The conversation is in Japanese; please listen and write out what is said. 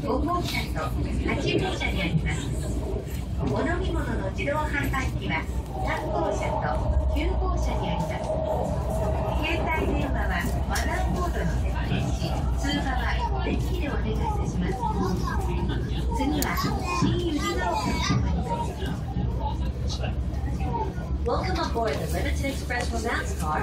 5号車と8号車にありますお飲み物の自動販売機は3号車と9号車にあります携帯電話はマナーモードに設定し通話は電気でお願いいたします次は新百合ヶ丘に停まります Welcome aboard the Limited Express Romance Car.